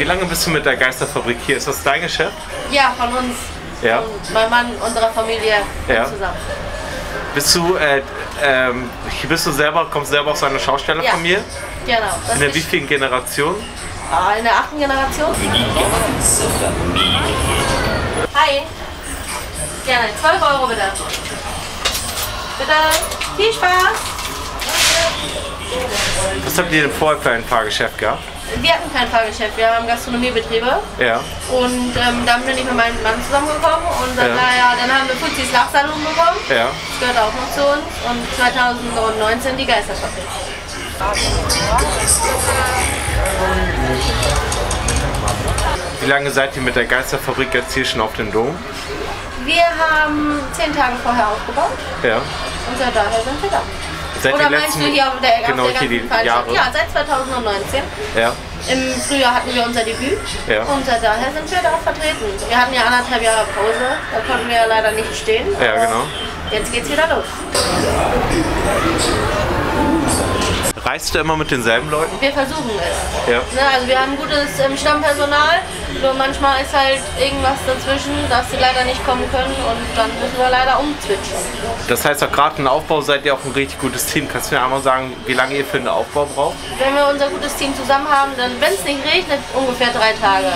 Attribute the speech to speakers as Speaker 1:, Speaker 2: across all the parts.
Speaker 1: wie lange bist du mit der Geisterfabrik hier? Ist das dein Geschäft?
Speaker 2: Ja, von uns.
Speaker 1: Ja.
Speaker 2: Und mein Mann, unserer Familie
Speaker 1: Ja.
Speaker 2: zusammen.
Speaker 1: Bist du, äh, ähm, bist du selber, kommst selber aus einer Schaustellerfamilie?
Speaker 2: Genau. Das
Speaker 1: In der wievielten Generation?
Speaker 2: ah, in der achten Generation. Hi. Gerne. 12 Euro bitte. Bitte. Viel Spaß.
Speaker 1: Was habt ihr denn vorher für ein Fahrgeschäft gehabt?
Speaker 2: Wir hatten kein Fahrgeschäft, wir haben Gastronomiebetriebe.
Speaker 1: Ja.
Speaker 2: Und ähm, dann bin ich mit meinem Mann zusammengekommen und dann,
Speaker 1: Ja.
Speaker 2: naja, dann haben wir Fuzis Lachsalon bekommen.
Speaker 1: Ja.
Speaker 2: Das gehört auch noch zu uns. Und 2019 die Geisterfabrik.
Speaker 1: Wie lange seid ihr mit der Geisterfabrik jetzt hier schon auf dem Dom?
Speaker 2: Wir haben zehn Tage vorher aufgebaut
Speaker 1: Ja.
Speaker 2: und seit daher sind wir da.
Speaker 1: Seit
Speaker 2: Oder meinst
Speaker 1: letzten,
Speaker 2: du hier auf der,
Speaker 1: genau,
Speaker 2: auf der
Speaker 1: hier
Speaker 2: ganzen?
Speaker 1: Jahre?
Speaker 2: Ja, seit 2019.
Speaker 1: Ja.
Speaker 2: Im Frühjahr hatten wir unser Debüt
Speaker 1: Ja.
Speaker 2: und daher sind wir da vertreten. Wir hatten ja anderthalb Jahre Pause, da konnten wir leider nicht stehen.
Speaker 1: Ja, genau.
Speaker 2: Jetzt geht's wieder los.
Speaker 1: Reist du immer mit denselben Leuten?
Speaker 2: Wir versuchen es.
Speaker 1: Ja.
Speaker 2: Ne, also wir haben gutes ähm, Stammpersonal, nur manchmal ist halt irgendwas dazwischen, dass sie leider nicht kommen können und dann müssen wir leider umzwitschen.
Speaker 1: Das heißt auch gerade im Aufbau seid ihr auch ein richtig gutes Team. Kannst du mir einmal sagen, wie lange ihr für den Aufbau braucht?
Speaker 2: Wenn wir unser gutes Team zusammen haben, dann, wenn es nicht regnet, ungefähr drei Tage.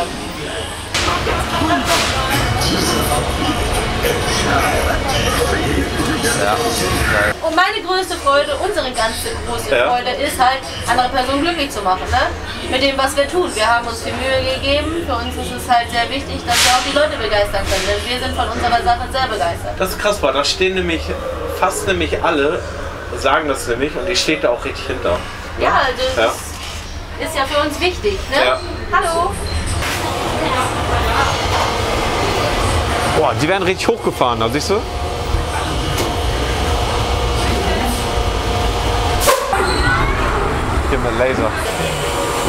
Speaker 2: Und meine größte Freude, unsere ganze große
Speaker 1: Ja.
Speaker 2: Freude ist halt, andere Personen glücklich zu machen. Ne? Mit dem, was wir tun. Wir haben uns viel Mühe gegeben. Für uns ist es halt sehr wichtig, dass wir auch die Leute begeistern können. Denn wir sind von unserer Sache sehr begeistert.
Speaker 1: Das ist krass, weil da stehen nämlich fast nämlich alle, sagen das nämlich und ich stehe da auch richtig hinter.
Speaker 2: Ja, das
Speaker 1: Ja.
Speaker 2: ist ja für uns wichtig. Ne?
Speaker 1: Ja.
Speaker 2: Hallo.
Speaker 3: Boah, die werden richtig hochgefahren, da siehst du? Hier mit Laser.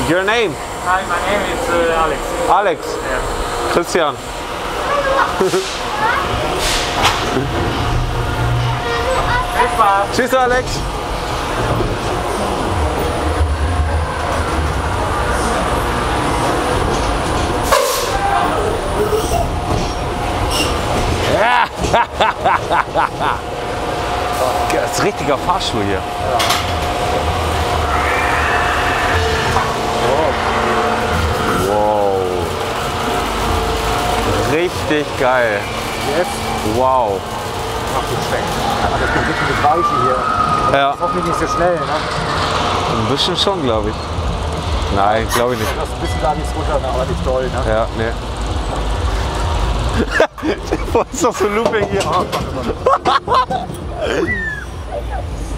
Speaker 3: Your name?
Speaker 4: Hi, my name is uh, Alex.
Speaker 3: Alex. Christian.
Speaker 4: Viel Spaß.
Speaker 3: Tschüss, Alex. Ja. Das ist richtiger Fahrstuhl hier. Wow. Richtig geil.
Speaker 5: Jetzt
Speaker 3: Wow.
Speaker 5: macht den Schwenk. Aber das ist das Weiche hier.
Speaker 3: Ja,
Speaker 5: Hoffentlich nicht so schnell. Ne?
Speaker 3: ein bisschen schon, glaube ich. Nein, glaube ich nicht.
Speaker 5: Das ist ein bisschen da nichts runter, ne? aber nicht doll. Ne?
Speaker 3: Ja, nee. Was ist das für ein Looping hier?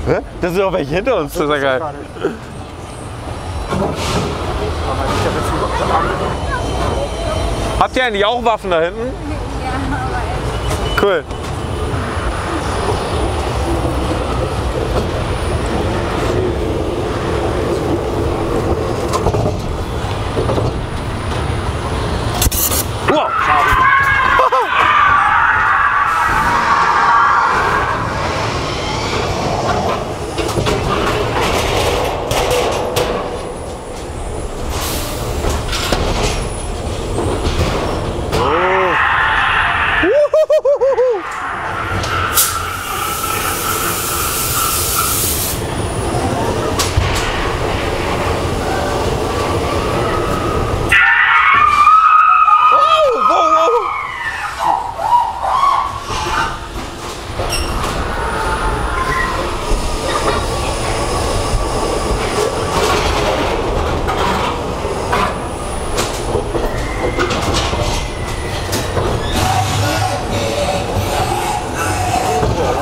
Speaker 3: Hä? Da sind doch welche hinter uns, das ist ja geil.
Speaker 5: Aber man sieht ja jetzt hier-
Speaker 3: Habt ihr eigentlich auch Waffen da hinten? Cool. Wow.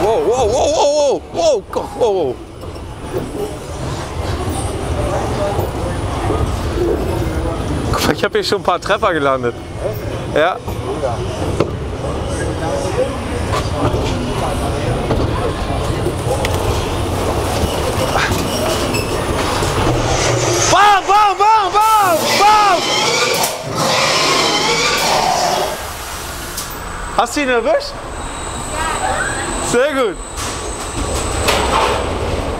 Speaker 3: Wow, wow, wow, wow, wow, wow, Gott, wow, wow. Guck mal, ich habe hier schon ein paar Treffer gelandet. Ja. Bam, bam, bam, bam, bam! Hast du ihn erwischt? Sehr gut.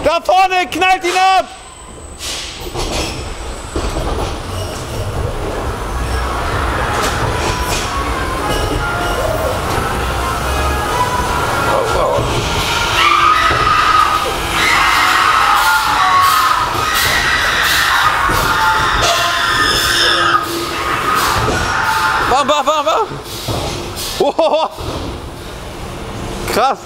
Speaker 3: Da vorne, knallt ihn ab! Krass.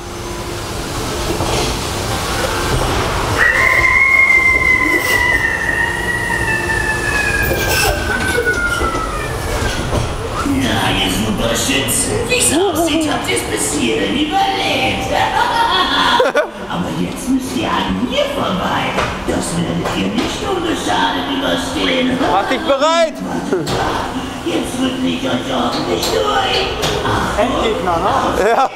Speaker 6: Nein, Superschützen. Wie es aussieht, habt ihr es bis hierhin überlebt. Aber jetzt müsst ihr an mir vorbei. Das werdet ihr nicht unbeschadet überstehen.
Speaker 3: Mach dich bereit.
Speaker 6: Jetzt drücke ich euch ordentlich durch.
Speaker 5: Endgegner, ne?
Speaker 3: Ja.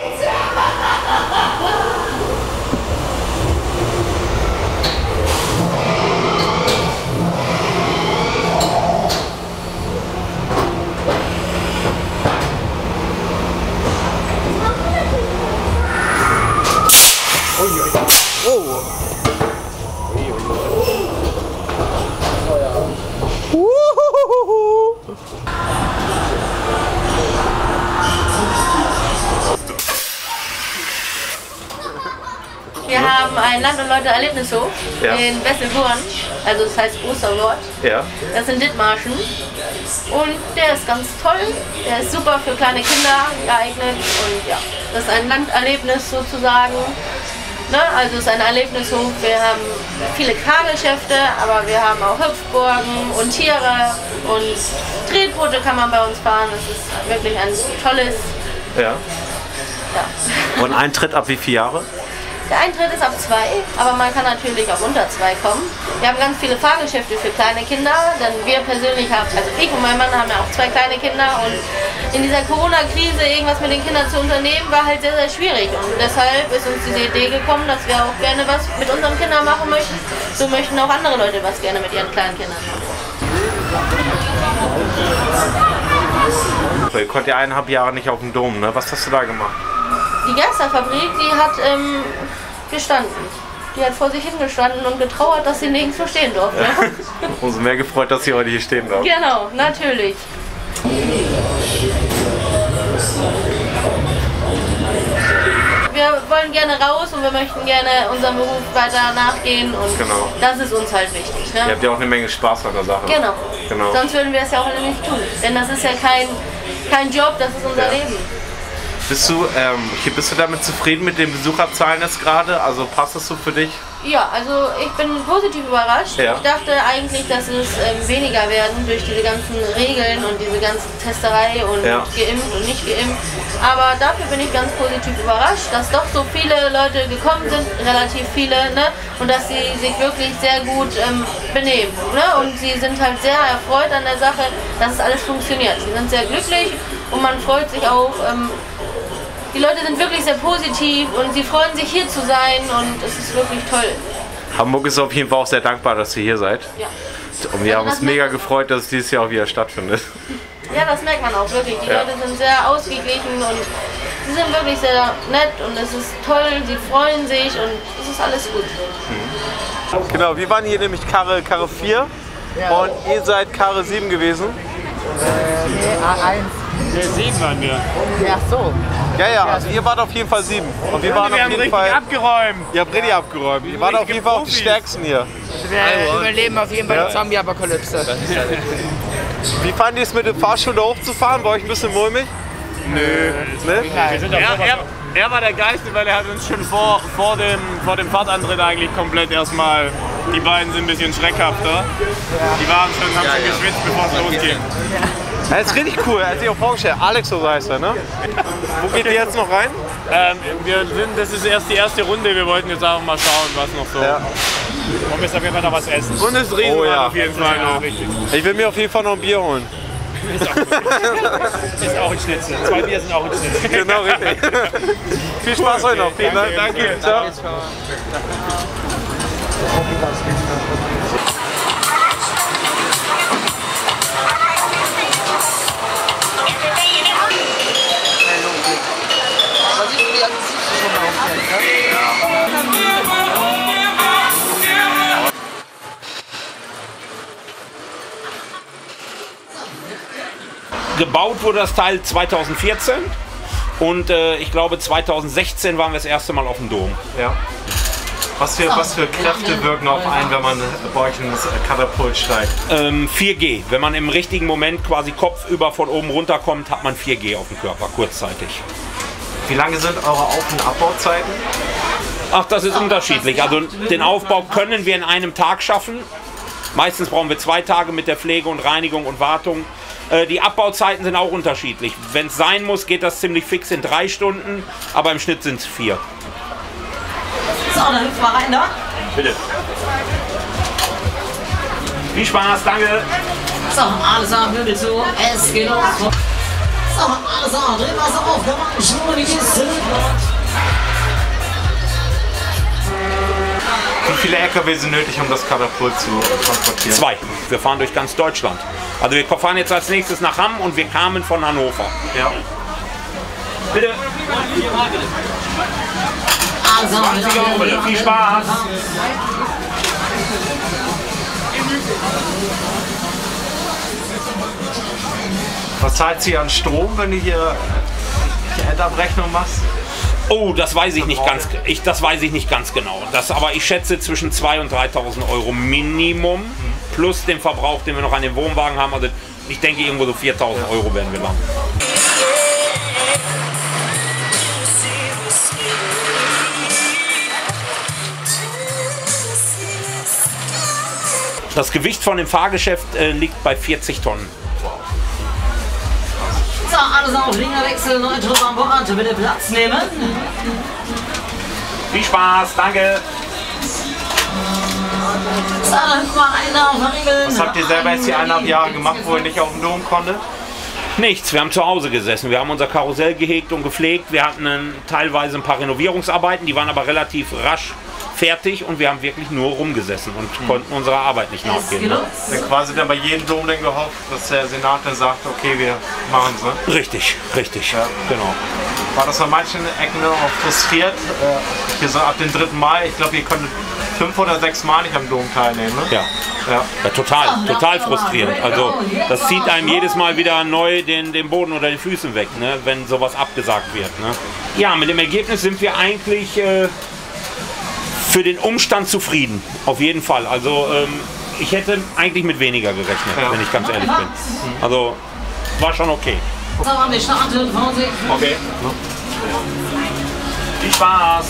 Speaker 2: Einen Land- und Leute-Erlebnishof
Speaker 1: Ja.
Speaker 2: in Wesselborn, also das heißt Osterwort.
Speaker 1: Ja.
Speaker 2: Das in Dithmarschen. Und der ist ganz toll. Der ist super für kleine Kinder geeignet. Und ja, das ist ein Landerlebnis sozusagen. Ne? Also es ist ein Erlebnishof. Wir haben viele Fahrgeschäfte, aber wir haben auch Hüpfburgen und Tiere und Tretboote kann man bei uns fahren. Das ist wirklich ein tolles.
Speaker 1: Ja.
Speaker 2: Ja.
Speaker 1: Und Eintritt ab wie viele Jahre?
Speaker 2: Der Eintritt ist ab zwei, aber man kann natürlich auch unter zwei kommen. Wir haben ganz viele Fahrgeschäfte für kleine Kinder, denn wir persönlich haben, also ich und mein Mann haben ja auch zwei kleine Kinder und in dieser Corona-Krise irgendwas mit den Kindern zu unternehmen, war halt sehr, sehr schwierig. Und deshalb ist uns diese Idee gekommen, dass wir auch gerne was mit unseren Kindern machen möchten. So möchten auch andere Leute was gerne mit ihren kleinen Kindern machen.
Speaker 1: Ihr konnt ja eineinhalb Jahre nicht auf dem Dom, ne? Was hast du da gemacht?
Speaker 2: Die Geisterfabrik, die hat ähm, gestanden. Die hat vor sich hingestanden und getrauert, dass sie nirgendwo stehen durfte.
Speaker 1: Umso mehr gefreut, dass sie heute hier stehen darf.
Speaker 2: Genau, natürlich. Wir wollen gerne raus und wir möchten gerne unserem Beruf weiter nachgehen und
Speaker 1: Genau.
Speaker 2: das ist uns halt wichtig.
Speaker 1: Ihr
Speaker 2: Ne?
Speaker 1: habt ja auch eine Menge Spaß an der Sache.
Speaker 2: Genau.
Speaker 1: Genau.
Speaker 2: Sonst würden wir es ja auch nicht tun. Denn das ist ja kein, kein Job, das ist unser
Speaker 1: Ja.
Speaker 2: Leben.
Speaker 1: Bist du, ähm, okay, bist du damit zufrieden mit den Besucherzahlen jetzt gerade? Also passt das so für dich?
Speaker 2: Ja, also ich bin positiv überrascht.
Speaker 1: Ja.
Speaker 2: Ich dachte eigentlich, dass es ähm, weniger werden durch diese ganzen Regeln und diese ganze Testerei und
Speaker 1: Ja.
Speaker 2: geimpft und nicht geimpft. Aber dafür bin ich ganz positiv überrascht, dass doch so viele Leute gekommen sind, relativ viele, ne? und dass sie sich wirklich sehr gut ähm, benehmen. Ne? Und sie sind halt sehr erfreut an der Sache, dass es alles funktioniert. Sie sind sehr glücklich und man freut sich auch. Ähm, die Leute sind wirklich sehr positiv und sie freuen sich hier zu sein und es ist wirklich toll.
Speaker 1: Hamburg ist auf jeden Fall auch sehr dankbar, dass ihr hier seid.
Speaker 2: Ja.
Speaker 1: Und wir haben
Speaker 2: das
Speaker 1: uns mega gefreut, dass es dieses Jahr auch wieder stattfindet.
Speaker 2: Ja, das merkt man auch wirklich. Die
Speaker 1: Ja.
Speaker 2: Leute sind sehr ausgeglichen und sie sind wirklich sehr nett und es ist toll, sie freuen sich und es ist alles gut.
Speaker 3: Genau, wir waren hier nämlich Karre, Karre 4 und ihr seid Karre 7 gewesen.
Speaker 5: Nee, A1.
Speaker 4: Der sieben waren wir.
Speaker 5: Ach so.
Speaker 3: Ja, ja, also ihr wart auf jeden Fall 7. Und wir waren
Speaker 4: wir
Speaker 3: auf
Speaker 4: haben
Speaker 3: jeden
Speaker 4: richtig
Speaker 3: Fall.
Speaker 4: abgeräumt.
Speaker 3: Ihr habt richtig abgeräumt. Ihr wart auf jeden Fall auch die stärksten hier.
Speaker 7: Wir überleben auf jeden Fall
Speaker 3: Ja.
Speaker 7: die Zombie-Apokalypse.
Speaker 3: Wie fand ihr es mit dem Fahrstuhl da hochzufahren? War euch ein bisschen mulmig? Nö. Ne?
Speaker 4: Sind er, er, er war der Geiste, weil er hat uns schon vor, vor, dem, vor dem Fahrtantritt eigentlich komplett erstmal. Die beiden sind ein bisschen schreckhafter. Die waren schon, haben schon geschwitzt, bevor es losging.
Speaker 3: Das ist richtig cool. Er hat sich auch vorgestellt. Alex, so heißt er, ne? Wo geht ihr jetzt noch rein?
Speaker 4: Ähm, wir sind, das ist erst die erste Runde. Wir wollten jetzt einfach mal schauen, was noch so.
Speaker 3: Ja.
Speaker 4: Und wir auf jeden Fall noch was essen. Und es Riesenrad
Speaker 3: Oh ja.
Speaker 4: auf jeden Fall noch.
Speaker 3: Ich will mir auf jeden Fall noch ein Bier holen.
Speaker 4: Ist auch ein Schnitzel. Zwei Bier sind auch ein Schnitzel.
Speaker 3: Genau, richtig. Viel Spaß euch noch. Vielen Dank.
Speaker 4: Danke.
Speaker 3: Ciao.
Speaker 8: Gebaut wurde das Teil 2014 und äh, ich glaube 2016 waren wir das erste Mal auf dem Dom.
Speaker 1: Ja. Was für, was für Kräfte wirken auf einen, wenn man bei euch ins Katapult steigt?
Speaker 8: Ähm, 4G. Wenn man im richtigen Moment quasi kopfüber von oben runterkommt, hat man 4G auf dem Körper, kurzzeitig.
Speaker 1: Wie lange sind eure Auf- und Abbauzeiten?
Speaker 8: Ach, das ist unterschiedlich. Also den Aufbau können wir in einem Tag schaffen. Meistens brauchen wir zwei Tage mit der Pflege und Reinigung und Wartung. Äh, Die Abbauzeiten sind auch unterschiedlich. Wenn es sein muss, geht das ziemlich fix in drei Stunden, aber im Schnitt sind es vier.
Speaker 6: So, dann hüpf mal rein da.
Speaker 8: Bitte. Viel Spaß, danke.
Speaker 6: So, alles am Wirbel zu. Es geht los. So, alles am. Dreh Wasser auf. Komm an, schnur die Kiste.
Speaker 1: Wie viele LKW sind nötig, um das Katapult zu transportieren?
Speaker 8: Zwei. Wir fahren durch ganz Deutschland. Also wir fahren jetzt als nächstes nach Hamm und wir kamen von Hannover.
Speaker 1: Ja.
Speaker 8: Bitte.
Speaker 6: Am.
Speaker 8: 20 Euro bitte. Viel Spaß.
Speaker 1: Was zahlt sie an Strom, wenn du hier die Endabrechnung machst?
Speaker 8: Oh, das weiß ich nicht ganz. Ich, das weiß ich nicht ganz genau. Das, aber ich schätze zwischen 2.000 und 3.000 Euro Minimum plus den Verbrauch, den wir noch an dem Wohnwagen haben. Also ich denke irgendwo so 4.000 Euro werden wir lang. Das Gewicht von dem Fahrgeschäft äh, liegt bei 40 Tonnen.
Speaker 6: Alles auf. Lingerwechsel, Neutron an Bord. Bitte Platz nehmen.
Speaker 8: Viel Spaß, danke.
Speaker 6: So, dann hüpf mal rein da auf.
Speaker 1: Was habt ihr selber jetzt die eineinhalb Jahre gemacht, wo ihr nicht auf den Dom konntet?
Speaker 8: Nichts, wir haben zu Hause gesessen. Wir haben unser Karussell gehegt und gepflegt. Wir hatten ein, teilweise ein paar Renovierungsarbeiten, die waren aber relativ rasch fertig und wir haben wirklich nur rumgesessen und konnten unserer Arbeit nicht nachgehen. Ne?
Speaker 1: Dann quasi dann bei jedem Dom dann gehofft, dass der Senat dann sagt, okay, wir machen es. Ne?
Speaker 8: Richtig, richtig.
Speaker 1: Ja.
Speaker 8: Genau.
Speaker 1: War das an manchen Ecken auch frustriert? Äh, hier so ab dem 3. Mai, ich glaube, ihr konntet fünf oder sechs Mal nicht am Dom teilnehmen. Ne?
Speaker 8: Ja.
Speaker 1: ja.
Speaker 8: Ja, total, total frustrierend. Also das zieht einem jedes Mal wieder neu den, den Boden oder die Füße weg, ne, wenn sowas abgesagt wird. Ne. Ja, mit dem Ergebnis sind wir eigentlich äh, für den Umstand zufrieden. Auf jeden Fall. Also ähm, ich hätte eigentlich mit weniger gerechnet,
Speaker 1: Ja.
Speaker 8: wenn ich ganz ehrlich bin. Also war schon okay. Okay. Viel Spaß.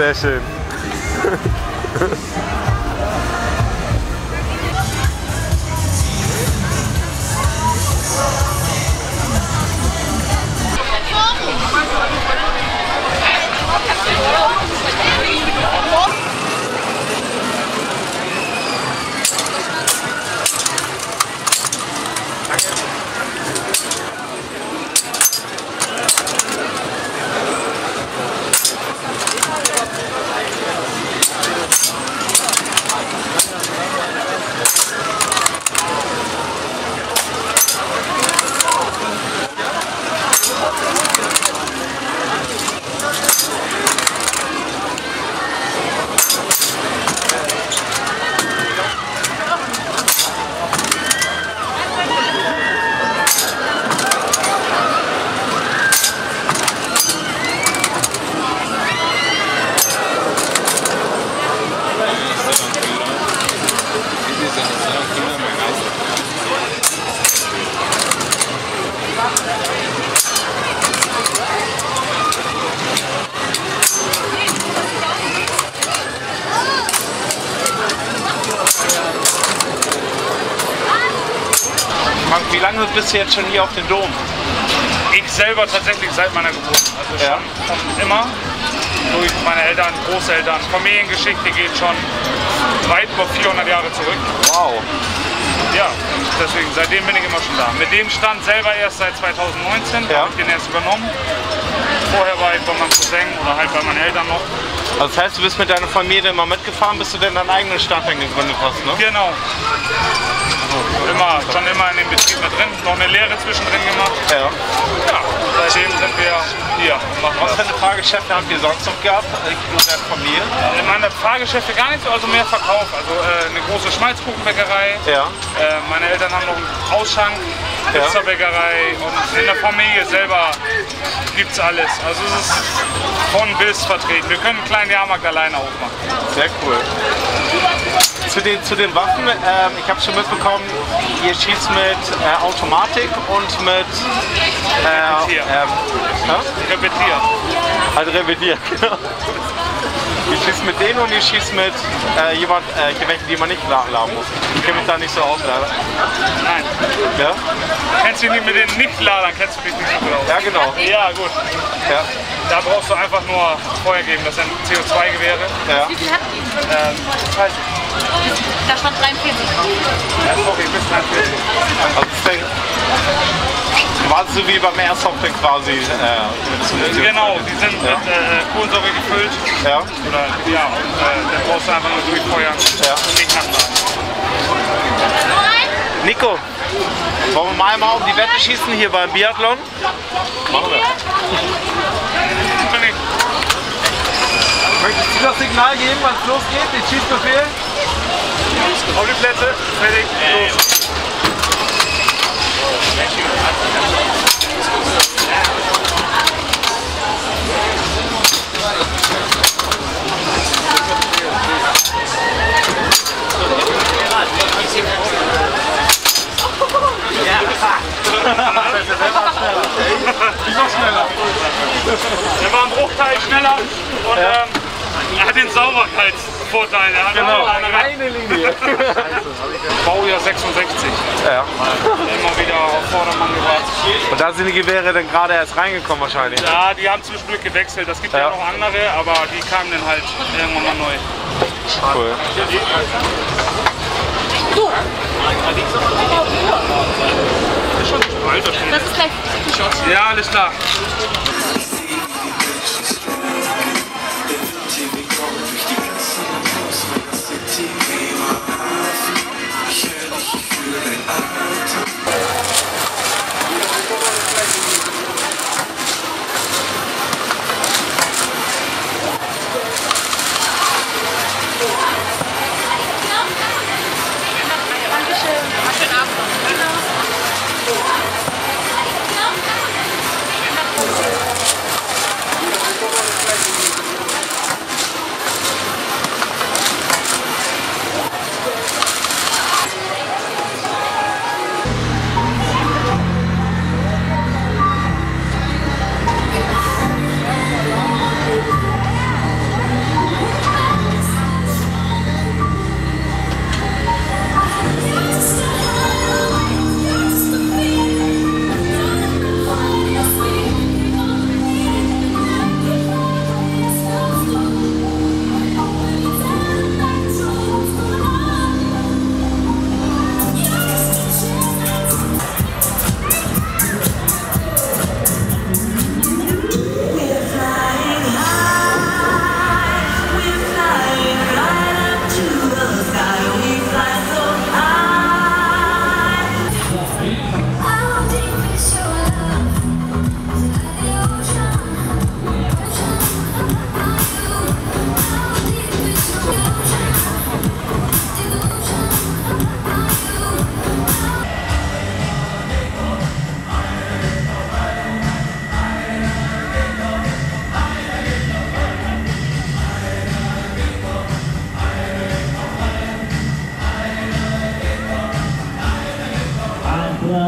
Speaker 3: Oh,
Speaker 1: bist du jetzt schon hier auf dem Dom?
Speaker 9: Ich selber tatsächlich seit meiner Geburt. Also
Speaker 1: Ja.
Speaker 9: schon immer. Durch meine Eltern, Großeltern. Familiengeschichte geht schon weit über 400 Jahre zurück.
Speaker 1: Wow.
Speaker 9: Ja, deswegen, seitdem bin ich immer schon da. Mit dem Stand selber erst seit 2019,
Speaker 1: Ja.
Speaker 9: habe ich den erst übernommen. Vorher war ich bei meinem Cousin oder halt bei meinen Eltern noch.
Speaker 1: Also das heißt, du bist mit deiner Familie immer mitgefahren, bis du denn deinen eigenen Stand dann gegründet hast, ne?
Speaker 9: Genau. Immer, schon immer in dem Betrieb mit drin, noch eine Lehre zwischendrin gemacht.
Speaker 1: Ja.
Speaker 9: Ja, seitdem sind wir hier
Speaker 1: Was für eine Fahrgeschäfte habt ihr sonst noch gehabt, deine Familie?
Speaker 9: In meiner Fahrgeschäfte gar nicht so, also mehr Verkauf. Also äh, eine große Schmalzkuchenbäckerei.
Speaker 1: Ja.
Speaker 9: Äh, meine Eltern haben noch einen Ausschank,
Speaker 1: Ja.
Speaker 9: Pizzabäckerei und in der Familie selber gibt es alles. Also es ist von bis vertreten. Wir können einen kleinen Jahrmarkt alleine aufmachen.
Speaker 1: Sehr cool. Zu den, zu den Waffen, ähm, ich habe schon mitbekommen, ihr schießt mit äh, Automatik und mit äh,
Speaker 9: Repetier.
Speaker 1: ähm, hä?
Speaker 9: Repetieren.
Speaker 1: halt revidiert. genau. Ihr schießt mit denen und ihr schießt mit äh, jemand, äh, Gewichten, die man nicht la- laden muss. Ich kenne mich da nicht so aus, leider.
Speaker 9: Nein.
Speaker 1: Ja?
Speaker 9: Kennst du dich nicht mit den Nicht-Ladern, kennst du dich nicht so gut aus.
Speaker 1: Ja, genau.
Speaker 9: Ja, gut.
Speaker 1: Ja.
Speaker 9: Da brauchst du einfach nur Feuer geben. Das sind CO2-Gewehre.
Speaker 1: Ja.
Speaker 2: Wie viel hatten die?
Speaker 9: Ähm, das heißt,
Speaker 2: Da stand 43 drauf.
Speaker 9: ja, sorry, bis 43.
Speaker 1: Also quasi so wie beim Airsoft dann quasi äh,
Speaker 9: Genau, die sind
Speaker 1: Ja.
Speaker 9: mit äh, Kohlensäure gefüllt.
Speaker 1: Ja.
Speaker 9: Oder, ja, und äh, dann brauchst du einfach nur durchfeuern
Speaker 1: Ja.
Speaker 9: und nicht nachladen.
Speaker 1: Nico, wollen wir mal einmal um die Wette schießen hier beim Biathlon? Machen wir. Möchtest du das Signal geben, wann es losgeht, den Schießbefehl?
Speaker 9: Auf die Plätze, fertig, los.
Speaker 10: Noch schneller. Er war ein Bruchteil schneller und ähm, er hat den Sauberkeitsvorteil. Er hat
Speaker 1: Genau.
Speaker 10: eine
Speaker 9: Linie.
Speaker 10: Baujahr 66.
Speaker 1: Ja.
Speaker 10: Immer wieder auf Vordermann gebracht.
Speaker 1: Und da sind die Gewehre dann gerade erst reingekommen wahrscheinlich.
Speaker 10: Ja, die haben zwischendurch gewechselt. Es gibt ja.
Speaker 1: Ja.
Speaker 10: noch andere, aber die kamen dann halt irgendwann mal neu.
Speaker 1: Cool.
Speaker 11: Das ist gleich.
Speaker 10: Ja, alles klar.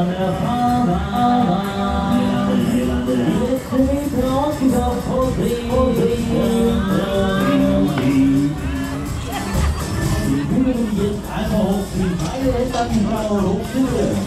Speaker 6: I
Speaker 10: hope we might have done well, hopefully.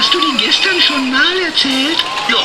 Speaker 10: Hast du die gestern schon mal erzählt?
Speaker 3: Ja,